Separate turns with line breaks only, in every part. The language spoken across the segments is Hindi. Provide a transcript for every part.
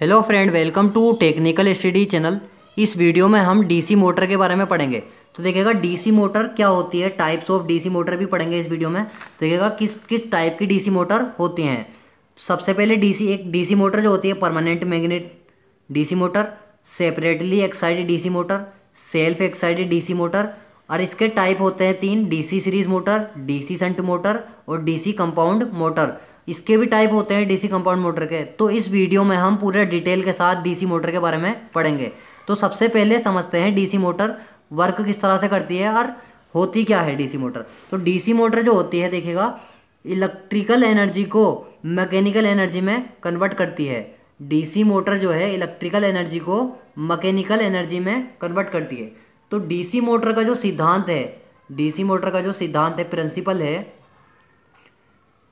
Hello friend welcome to technical study channel इस वीडियो में हम डीसी मोटर के बारे में पढ़ेंगे तो देखिएगा डीसी मोटर क्या होती है टाइप्स ऑफ़ डीसी मोटर भी पढ़ेंगे इस वीडियो में तो देखिएगा किस किस टाइप की डीसी मोटर होती हैं सबसे पहले डीसी एक डीसी मोटर जो होती है permanent magnet DC motor separately excited DC motor self excited DC motor और इसके टाइप होते हैं तीन DC series motor DC shunt motor और डीसी कंपाउंड मोटर इसके भी टाइप होते हैं डीसी कंपाउंड मोटर के। तो इस वीडियो में हम पूरे डिटेल के साथ डीसी मोटर के बारे में पढ़ेंगे। तो सबसे पहले समझते हैं डीसी मोटर वर्क किस तरह से करती है और होती क्या है डीसी मोटर तो डीसी मोटर जो होती है, देखिएगा इलेक्ट्रिकल एनर्जी को मैकेनिकल एनर्जी में कन्वर्ट करती है। डीसी मोटर जो है इलेक्ट्रिकल एनर्जी को मैकेनिकल एनर्जी में कन्वर्ट करती है। तो डीसी मोटर का जो सिद्धांत है डीसी मोटर का जो सिद्धांत है प्रिंसिपल है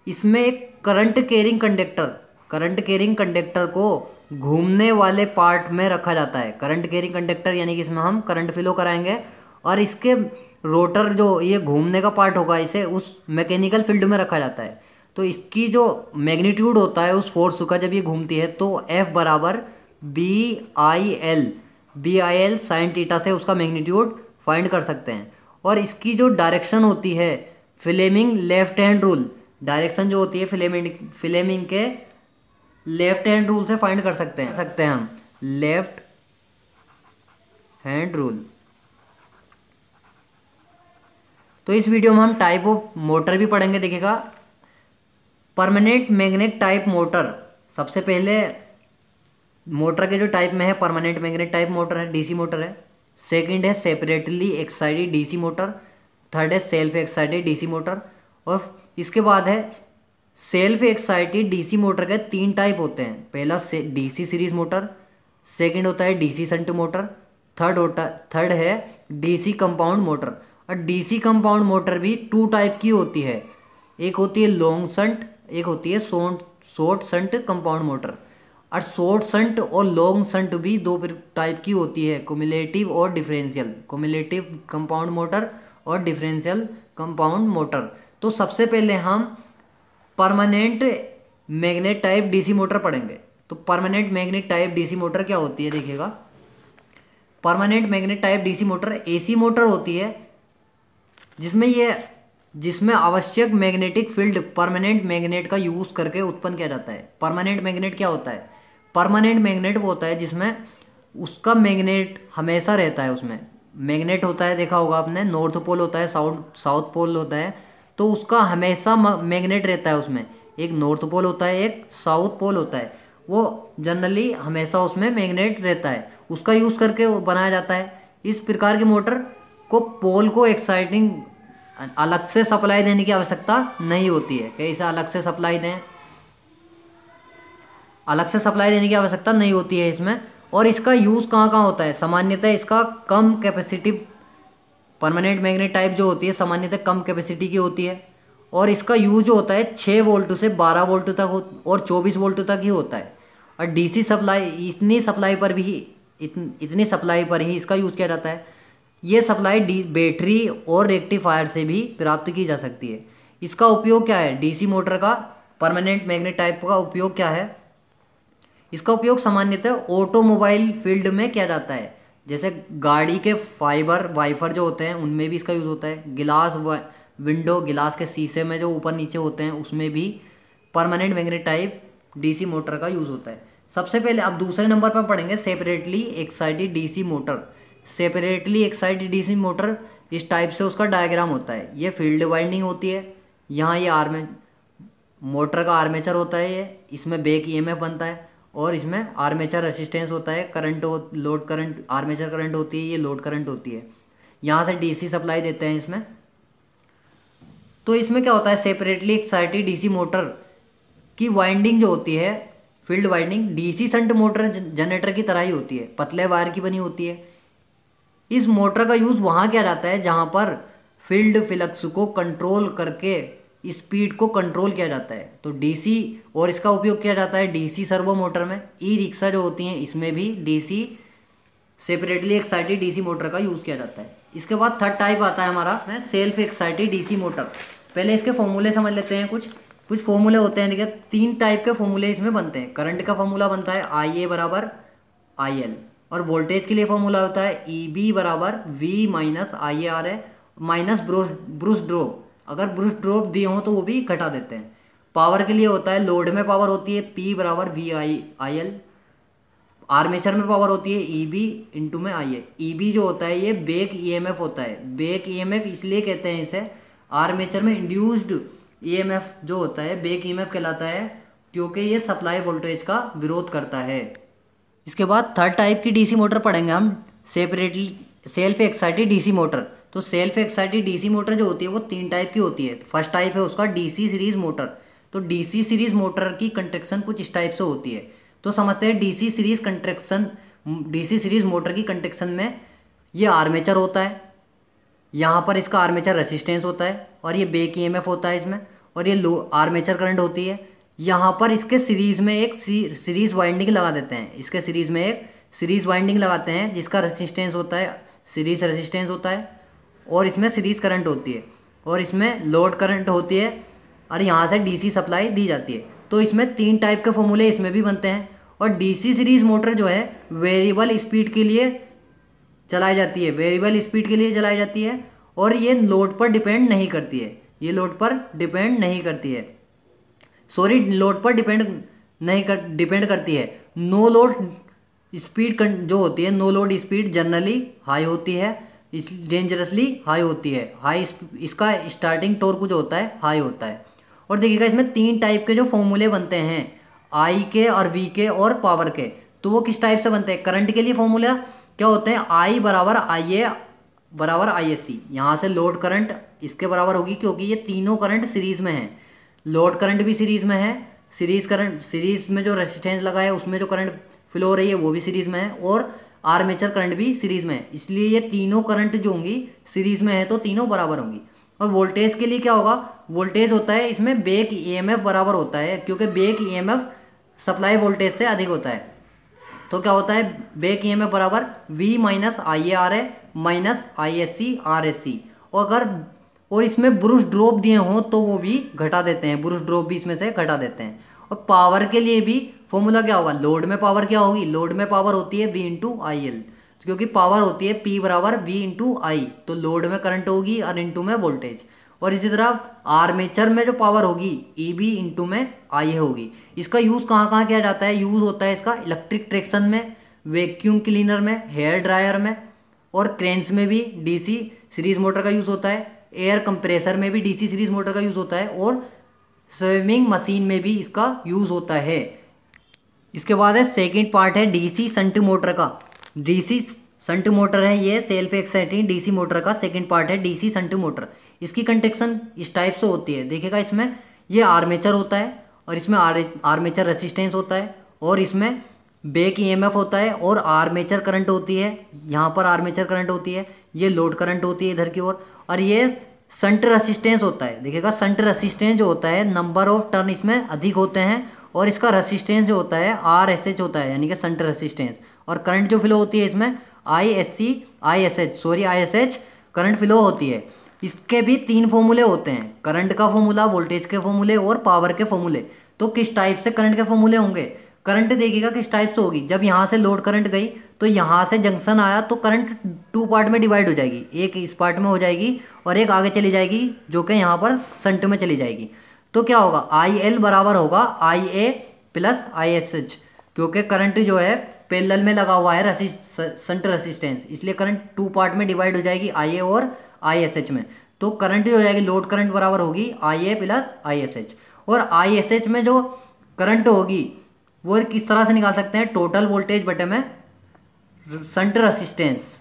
इसमें एक current carrying conductor current carrying conductor को घूमने वाले पार्ट में रखा जाता है। करंट केरिंग कंडक्टर यानी कि इसमें हम करंट फ्लो कराएँगे और इसके रोटर जो ये घूमने का पार्ट होगा, इसे उस मैकेनिकल फ़ील्ड में रखा जाता है। तो इसकी जो मैग्नीट्यूड होता है, उस फोर्स का जब ये घूमती है तो एफ़ बराबर B I L B I L sine theta से उसका मैग्नीट्यूड फाइंड कर सकते हैं। और इसकी जो डायरेक्शन होती है Fleming left hand rule direction जो होती है फ्लेमिंग फिलेमिंग के लेफ़्ट हैंड रूल से फाइंड कर सकते हैं सकते हैं हम। Left hand rule. तो इस वीडियो में हम टाइप ऑफ़ मोटर भी पढ़ेंगे, देखिएगा। Permanent magnet type motor. सबसे पहले मोटर के जो टाइप में है, परमानेंट मैग्नेट टाइप मोटर है, डीसी मोटर है। सेकंड है separately excited DC motor. Third है सेल्फ एक्साइटेड डीसी मोटर। और इसके बाद है सेल्फ एक्साइटेड डीसी मोटर के तीन टाइप होते हैं। पहला डीसी सीरीज़ मोटर सेकंड होता है डीसी संट मोटर थर्ड होता थर्ड है डीसी कंपाउंड मोटर और डीसी कंपाउंड मोटर भी टू टाइप की होती है। एक होती है लॉन्ग संट एक होती है short short shunt compound motor और शॉर्ट संट और लॉन्ग संट भी दो टाइप की होती है कोमिलेटिव और डिफरेंशियल कोमिलेटिव कंपाउंड मोटर और डिफरेंशियल कंपाउंड मोटर तो सबसे पहले हम permanent magnet type DC motor पढ़ेंगे। तो permanent magnet type DC motor क्या होती है, देखिएगा। Permanent magnet type DC motor AC motor होती है, जिसमें ये, जिसमें आवश्यक मैग्नेटिक फ़ील्ड परमानेंट मैग्नेट का यूज़ करके उत्पन्न किया जाता है। परमानेंट मैग्नेट क्या होता है? परमानेंट मैग्नेट वो होता है जिसमें उसका मैग्नेट हमेशा रहता है उसमें। मैग्नेट होता है, देखा होगा आपने नॉर्थ पोल होता है साउथ साउथ पोल होता है तो उसका हमेशा मैग्नेट रहता है उसमें। एक नॉर्थ पोल होता है, एक साउथ पोल होता है। वो जनरली हमेशा उसमें मैग्नेट रहता है। उसका यूज़ करके बनाया जाता है। इस प्रकार की मोटर को पोल को एक्साइटिंग अलग से सप्लाई देने की आवश्यकता नहीं होती है। कैसे अलग से सप्लाई दें, अलग से सप्लाई देने की आवश्यकता नहीं होती है इसमें। और इसका यूज़ कहाँ कहाँ होता है? सामान्यतः इसका कम कैपेसिटिव परमानेंट मैग्नेट टाइप जो होती है सामान्यतः कम कैपेसिटी की होती है और इसका यूज़ होता है छः वोल्ट से बारह वोल्ट तक और चौबीस वोल्ट तक ही होता है। और डीसी सप्लाई इतनी सप्लाई पर भी इतन, इतनी सप्लाई पर ही इसका यूज़ किया जाता है। ये सप्लाई डी बैटरी और रेक्टिफायर से भी प्राप्त की जा सकती है। इसका उपयोग क्या है? डीसी मोटर का परमानेंट मैग्नेट टाइप का उपयोग क्या है? इसका उपयोग सामान्यतः ऑटोमोबाइल फ़ील्ड में किया जाता है। जैसे गाड़ी के फाइबर, वाइफर जो होते हैं, उनमें भी इसका यूज़ होता है। गिलास विंडो, गिलास के शीशे में जो ऊपर नीचे होते हैं, उसमें भी permanent magnet type DC motor का यूज़ होता है। सबसे पहले, अब दूसरे नंबर पर पढ़ेंगे separately excited DC motor separately excited DC motor इस टाइप से उसका डायग्राम होता है। ये फ़ील्ड वाइंडिंग होती है, यहाँ ये आर्मे मोटर का आर्मेचर होता है ये, इसमें बेक ई बनता है। और इसमें आर्मेचर रेसिस्टेंस होता है current load current armature current होती है, ये लोड करंट होती है। यहाँ से डीसी सप्लाई देते हैं इसमें। तो इसमें क्या होता है सेपरेटली एक एक्साइटेड डीसी मोटर की वाइंडिंग जो होती है field winding DC shunt motor generator की तरह ही होती है, पतले वायर की बनी होती है। इस मोटर का यूज़ वहाँ किया जाता है, जहाँ पर फ़ील्ड फ्लक्स को कंट्रोल करके स्पीड को कंट्रोल किया जाता है। तो डीसी और इसका उपयोग किया जाता है डीसी सर्वो मोटर में। ई रिक्शा जो होती हैं, इसमें भी DC separately excited DC motor का यूज़ किया जाता है। इसके बाद थर्ड टाइप आता है हमारा, मैं सेल्फ एक्साइटेड डीसी मोटर पहले इसके फॉर्मूले समझ लेते हैं कुछ। कुछ फॉर्मूले होते हैं, देखिए, तीन टाइप के फॉर्मूले इसमें बनते हैं। करंट का फॉर्मूला बनता है आई ए बराबर आई एल और वोल्टेज के लिए फॉर्मूला होता है ई बी बराबर V minus I A R A minus brush brush drop अगर ब्रूस ड्रॉप दिए हों तो वो भी घटा देते हैं। पावर के लिए होता है लोड में पावर होती है पी बराबर V I I L armature में पावर होती है ई बी इंटू में आई ए ई बी जो होता है, ये बेक ई एम एफ़ होता है। बेक ई एम एफ़ इसलिए कहते हैं इसे आर्मेचर में इंड्यूस्ड ई एम एफ़ जो होता है बेक ई एम एफ़ कहलाता है, क्योंकि ये सप्लाई वोल्टेज का विरोध करता है। इसके बाद थर्ड टाइप की डीसी मोटर पढ़ेंगे हम। Separately self excited DC motor तो सेल्फ एक्साइटेड डीसी मोटर जो होती है वो तीन टाइप की होती है। फ़र्स्ट टाइप है उसका डीसी सीरीज़ मोटर। तो डीसी सीरीज़ मोटर की कंट्रेक्शन कुछ इस टाइप से होती है। तो समझते हैं DC series construction DC series motor की कंट्रेक्शन में ये आर्मेचर होता है। यहाँ पर इसका आर्मेचर रेसिस्टेंस होता है और ये बेक ई होता है इसमें और ये लो आर्मेचर करंट होती है। यहाँ पर इसके सीरीज़ में एक सीरीज़ वाइंडिंग लगा देते हैं। इसके सीरीज़ में एक सीरीज़ वाइंडिंग लगाते हैं जिसका रेसिस्टेंस होता है, सीरीज़ रेसिस्टेंस होता है। और इसमें सीरीज़ करंट होती है, और इसमें लोड करंट होती है, और यहाँ से डीसी सप्लाई दी जाती है। तो इसमें तीन टाइप के फॉर्मूले इसमें भी बनते हैं, और डीसी सीरीज़ मोटर जो है वेरिएबल स्पीड के लिए चलाई जाती है। वेरिएबल स्पीड के लिए चलाई जाती है, और ये लोड पर डिपेंड नहीं करती है। ये लोड पर डिपेंड नहीं करती है। सॉरी लोड पर डिपेंड नहीं कर डिपेंड करती है। नो लोड स्पीड जो होती है no load speed generally high होती है। इस डेंजरसली हाई होती है। हाई इसका स्टार्टिंग टोर्क जो होता है हाई होता है। और देखिएगा, इसमें तीन टाइप के जो फॉर्मूले बनते हैं आई के और वी के और पावर के तो वो किस टाइप से बनते हैं? करंट के लिए फॉर्मूला क्या होते हैं? आई बराबर आई ए बराबर आई एस सी यहाँ से लोड करंट इसके बराबर होगी, क्योंकि ये तीनों करंट सीरीज़ में है। लोड करंट भी सीरीज़ में है सीरीज़ करंट सीरीज़ में जो रेसिस्टेंस लगा है उसमें जो करंट फ्लो हो रही है, वो भी सीरीज़ में है। और आर्मेचर करंट भी सीरीज़ में है। इसलिए ये तीनों करंट जो होंगी, सीरीज़ में है तो तीनों बराबर होंगी। और वोल्टेज के लिए क्या होगा? वोल्टेज होता है, इसमें बेक ईएमएफ बराबर होता है, क्योंकि बेक ईएमएफ सप्लाई वोल्टेज से अधिक होता है। तो क्या होता है? बेक ईएमएफ बराबर V minus I A R A minus I S C R S C और अगर, और इसमें ब्रुश ड्रॉप दिए हों तो वो भी घटा देते हैं, ब्रुश ड्रॉप भी इसमें से घटा देते हैं। और पावर के लिए भी फॉर्मूला क्या होगा? लोड में पावर क्या होगी? लोड में पावर होती है वी इंटू आई एल क्योंकि पावर होती है पी बराबर वी इंटू आई तो लोड में करंट होगी और इंटू में वोल्टेज और इसी तरह आर्मेचर में जो पावर होगी ई बी इंटू में आई होगी. इसका यूज़ कहाँ कहाँ किया जाता है? यूज़ होता है इसका इलेक्ट्रिक ट्रैक्शन में वैक्यूम क्लीनर में हेयर ड्रायर में और क्रेन्स में भी डीसी सीरीज़ मोटर का यूज़ होता है. एयर कंप्रेसर में भी डीसी सीरीज़ मोटर का यूज़ होता है और स्विमिंग मशीन में भी इसका यूज़ होता है। इसके बाद है सेकेंड पार्ट है डीसी संट मोटर का। डीसी संट मोटर है ये सेल्फ एक्साइटिंग डीसी मोटर का सेकेंड पार्ट है डीसी संट मोटर। इसकी कंटेक्शन इस टाइप से होती है। देखेगा इसमें ये आर्मेचर होता है और इसमें आर आर्मेचर रेसिस्टेंस होता है और इसमें बेक ईएमएफ होता है और आर्मेचर करंट होती है। यहाँ पर आर्मेचर करंट होती है ये लोड करंट होती है इधर की ओर। और, और ये संट रसिस्टेंस होता है। देखिएगा संट रसिस्टेंस जो होता है नंबर ऑफ़ टर्न इसमें अधिक होते हैं और इसका रसिस्टेंस जो होता है आर एस एच होता है, यानी कि संट रसिस्टेंस और करंट जो फ्लो होती है इसमें I S C I S H sorry I S H current flow होती है। इसके भी तीन फॉर्मूले होते हैं। करंट का फॉर्मूला वोल्टेज के फॉर्मूले और पावर के फॉर्मूले तो किस टाइप से करंट के फॉर्मूले होंगे? करंट देखेगा किस टाइप से होगी। जब यहाँ से लोड करंट गई तो यहाँ से जंक्शन आया तो करंट टू पार्ट में डिवाइड हो जाएगी। एक इस पार्ट में हो जाएगी और एक आगे चली जाएगी, जो कि यहाँ पर संट में चली जाएगी। तो क्या होगा? आई एल बराबर होगा I A plus I S H क्योंकि करंट जो है पेलल में लगा हुआ है रसिस्ट संट रसिस्टेंस इसलिए करंट टू पार्ट में डिवाइड हो जाएगी आई ए और आई एस एच में। तो करंट हो जाएगी लोड करंट बराबर होगी I A plus I S H और आई एस एच में जो करंट होगी वो किस तरह से निकाल सकते हैं टोटल वोल्टेज बटे में संट रसिस्टेंस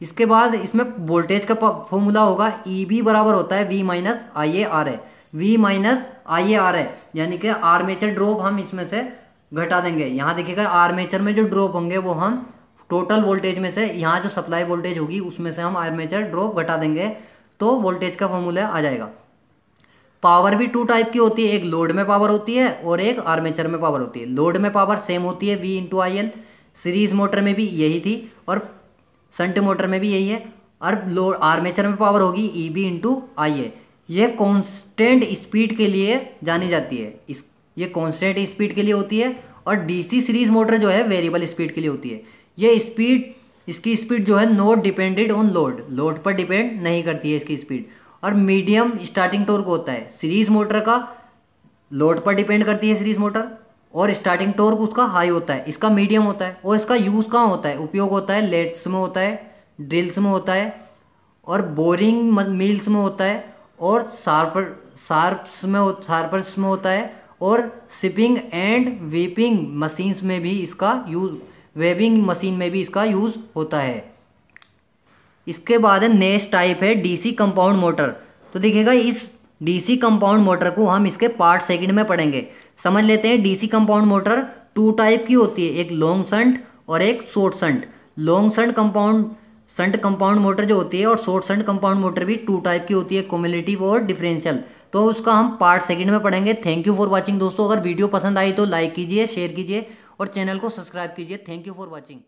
इसके बाद इसमें वोल्टेज का फॉर्मूला होगा ई बी बराबर होता है V minus I A R है V minus I A R है यानी कि आर्मेचर ड्रॉप हम इसमें से घटा देंगे। यहाँ देखिएगा आर्मेचर में जो ड्रॉप होंगे, वो हम टोटल वोल्टेज में से, यहाँ जो सप्लाई वोल्टेज होगी, उसमें से हम आर्मेचर ड्रॉप घटा देंगे तो वोल्टेज का फॉर्मूला आ जाएगा। पावर भी टू टाइप की होती है, एक लोड में पावर होती है और एक आर्मेचर में पावर होती है। लोड में पावर सेम होती है V into I L series motor में भी यही थी और संट मोटर में भी यही है। और लोड आर्मेचर में पावर होगी ई बी इंटू आई ए ये कांस्टेंट स्पीड के लिए जानी जाती है। इस, ये कांस्टेंट स्पीड के लिए होती है और डीसी सीरीज़ मोटर जो है वेरिएबल स्पीड के लिए होती है। ये स्पीड इसकी स्पीड जो है not depended on load load पर डिपेंड नहीं करती है इसकी स्पीड और मीडियम स्टार्टिंग टोर्क होता है। सीरीज़ मोटर का लोड पर डिपेंड करती है सीरीज़ मोटर, और स्टार्टिंग टोर्क उसका हाई होता है, इसका मीडियम होता है, और इसका यूज़ कहाँ होता है? उपयोग होता है लेट्स में होता है, ड्रिल्स में होता है, और बोरिंग मिल्स में होता है, और सार्पर सार्प्स में सार्पर्स में होता है, और सिपिंग एंड वीपिंग मशीन्स में भी इसका यूज़, वेबिंग मशीन में भी इसका यूज़ होता है। इसके बाद नेक्स्ट टाइप है डीसी कंपाउंड मोटर। तो देखिएगा, इस डीसी कंपाउंड मोटर को हम इसके पार्ट सेकंड में पढ़ेंगे। समझ लेते हैं, DC compound motor two type की होती है, एक लॉन्ग संट और एक short shunt long shunt compound shunt compound motor जो होती है और शॉर्ट संट कंपाउंड मोटर भी टू टाइप की होती है कोमुलेटिव और डिफरेंशियल तो उसका हम पार्ट सेकंड में पढ़ेंगे। थैंक यू फॉर वाचिंग दोस्तों, अगर वीडियो पसंद आई तो लाइक कीजिए शेयर कीजिए और चैनल को सब्सक्राइब कीजिए। Thank you for watching